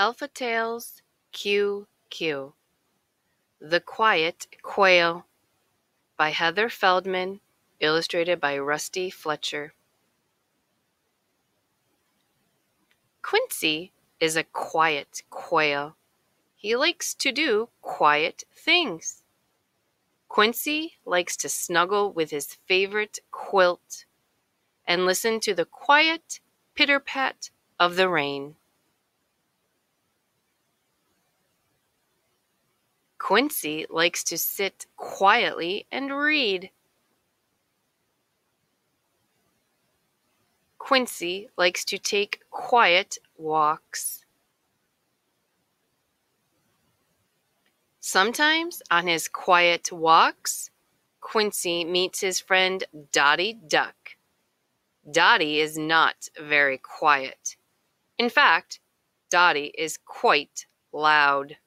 Alpha Tales Q Q The Quiet Quail by Heather Feldman, illustrated by Rusty Fletcher. Quincy is a quiet quail. He likes to do quiet things. Quincy likes to snuggle with his favorite quilt and listen to the quiet pitter pat of the rain. Quincy likes to sit quietly and read. Quincy likes to take quiet walks. Sometimes on his quiet walks, Quincy meets his friend Dotty Duck. Dotty is not very quiet. In fact, Dotty is quite loud.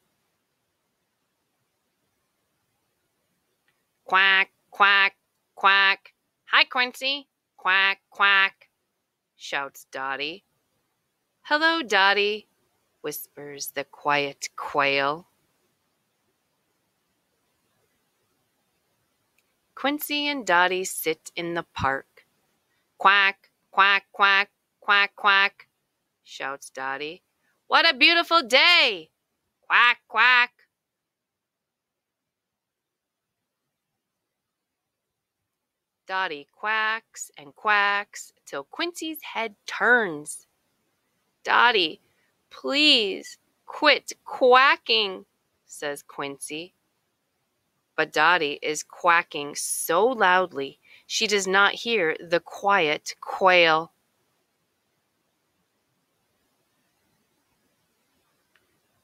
Quack, quack, quack. Hi, Quincy. Quack, quack, shouts Dotty. Hello, Dotty, whispers the quiet quail. Quincy and Dotty sit in the park. Quack, quack, quack, quack, quack, shouts Dotty. What a beautiful day! Quack, quack. Dotty quacks and quacks till Quincy's head turns. Dotty, please quit quacking, says Quincy. But Dotty is quacking so loudly she does not hear the quiet quail.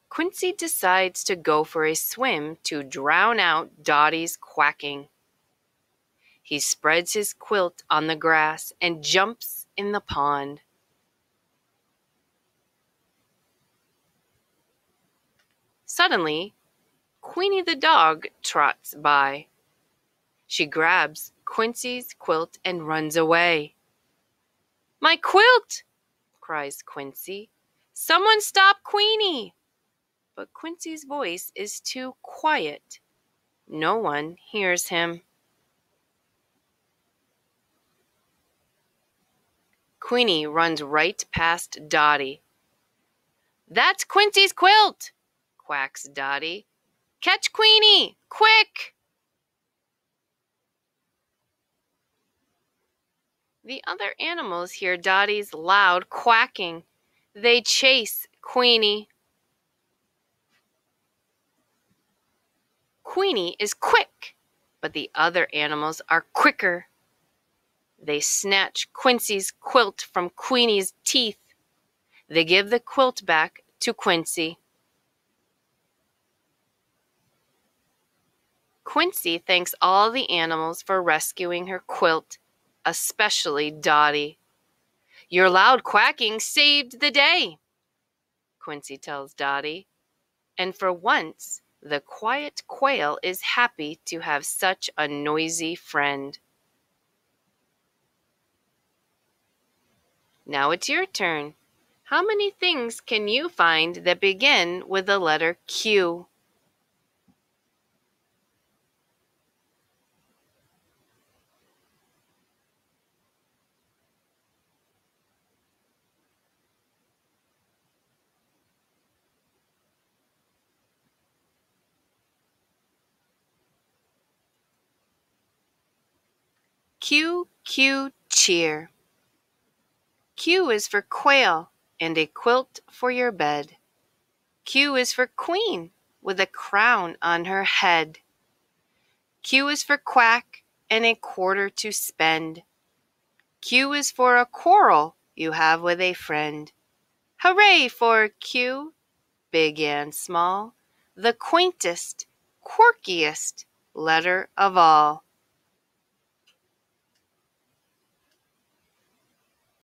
Quincy decides to go for a swim to drown out Dotty's quacking. He spreads his quilt on the grass and jumps in the pond. Suddenly, Queenie the dog trots by. She grabs Quincy's quilt and runs away. My quilt! cries Quincy. Someone stop Queenie! But Quincy's voice is too quiet. No one hears him. Queenie runs right past Dotty. That's Quincy's quilt, quacks Dotty. Catch Queenie, quick! The other animals hear Dotty's loud quacking. They chase Queenie. Queenie is quick, but the other animals are quicker. They snatch Quincy's quilt from Queenie's teeth. They give the quilt back to Quincy. Quincy thanks all the animals for rescuing her quilt, especially Dotty. Your loud quacking saved the day, Quincy tells Dotty. And for once, the quiet quail is happy to have such a noisy friend. Now it's your turn. How many things can you find that begin with the letter Q? Q, Q, cheer. Q is for quail and a quilt for your bed. Q is for queen with a crown on her head. Q is for quack and a quarter to spend. Q is for a quarrel you have with a friend. Hooray for Q, big and small, the quaintest, quirkiest letter of all.